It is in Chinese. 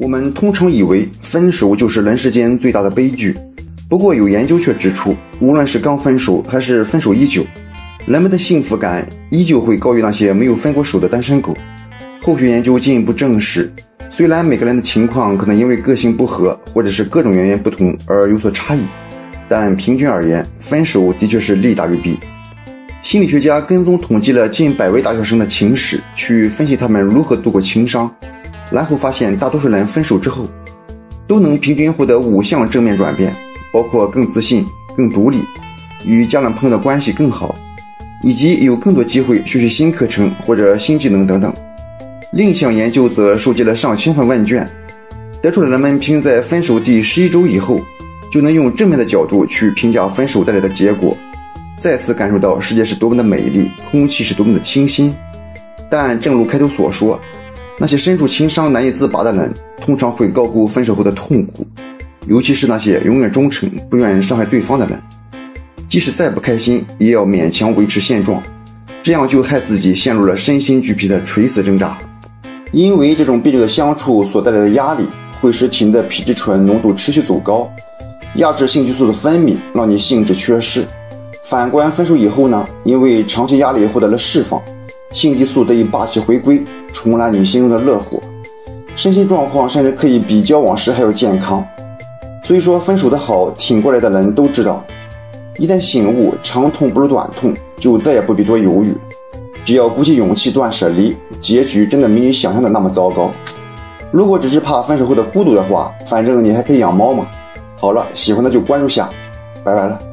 我们通常以为分手就是人世间最大的悲剧，不过有研究却指出，无论是刚分手还是分手已久，人们的幸福感依旧会高于那些没有分过手的单身狗。后续研究进一步证实，虽然每个人的情况可能因为个性不合或者是各种原因不同而有所差异，但平均而言，分手的确是利大于弊。心理学家跟踪统计了近百位大学生的情史，去分析他们如何度过情伤。然后发现，大多数人分手之后，都能平均获得五项正面转变，包括更自信、更独立，与家人朋友的关系更好，以及有更多机会学习新课程或者新技能等等。另一项研究则收集了上千份问卷，得出了人们平均在分手第十一周以后，就能用正面的角度去评价分手带来的结果，再次感受到世界是多么的美丽，空气是多么的清新。但正如开头所说。那些身处情伤难以自拔的人，通常会高估分手后的痛苦，尤其是那些永远忠诚、不愿意伤害对方的人，即使再不开心，也要勉强维持现状，这样就害自己陷入了身心俱疲的垂死挣扎。因为这种别扭的相处所带来的压力，会使体内的皮质醇浓度持续走高，压制性激素的分泌，让你兴致缺失。反观分手以后呢，因为长期压力获得了释放。性激素得以霸气回归，重燃你心中的热火，身心状况甚至可以比交往时还要健康。所以说，分手的好，挺过来的人都知道，一旦醒悟长痛不如短痛，就再也不必多犹豫，只要鼓起勇气断舍离，结局真的没你想象的那么糟糕。如果只是怕分手后的孤独的话，反正你还可以养猫嘛。好了，喜欢的就关注下，拜拜了。